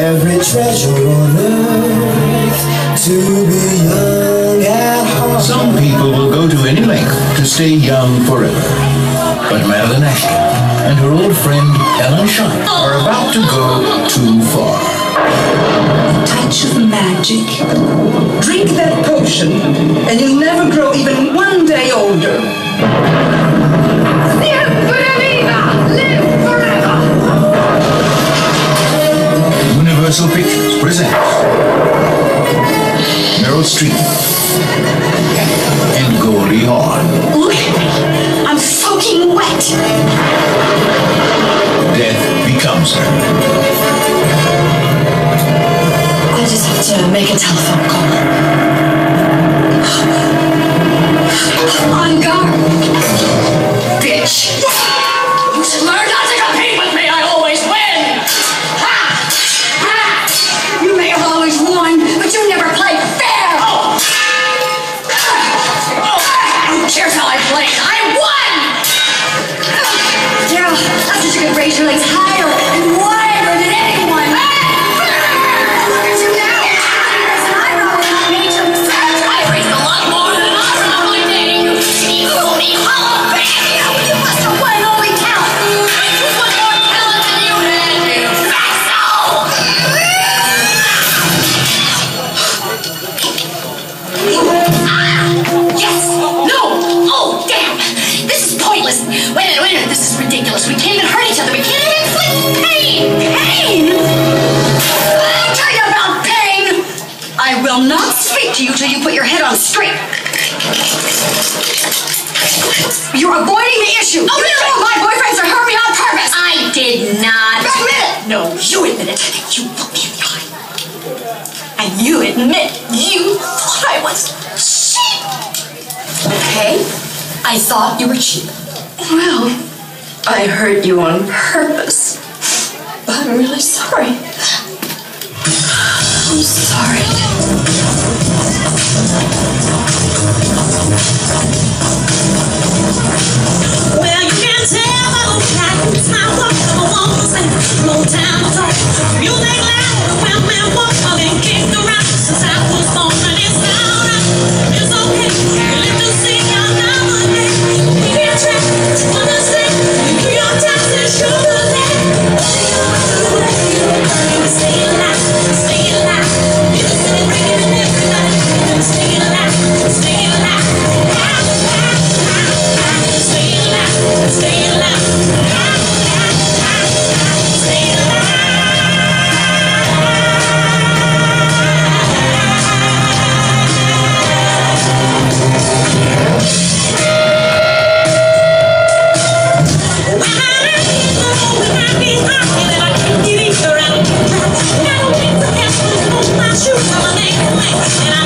every treasure on earth to be young at heart. Some people will go to any length to stay young forever. But Madeline Ashton and her old friend Ellen Shine are about to go too far. A touch of magic. Drink that potion, and you'll never grow even Universal Pictures presents Meryl Streep and Goldie Hawn. Look at me. I'm soaking wet. Death becomes her. I just have to make a telephone call. Yes! No! Oh, damn! This is pointless! Wait a minute, wait a minute, this is ridiculous. We can't even hurt each other. We can't even inflict pain! Pain? Tell you about pain! I will not speak to you till you put your head on straight. You're avoiding the issue. Oh, you my boyfriends hurt me on purpose. I did not. Admit it. No, you admit it. You looked me in the eye. And you admit you was cheap. Okay? I thought you were cheap. Well, I hurt you on purpose. But I'm really sorry. I'm sorry. And I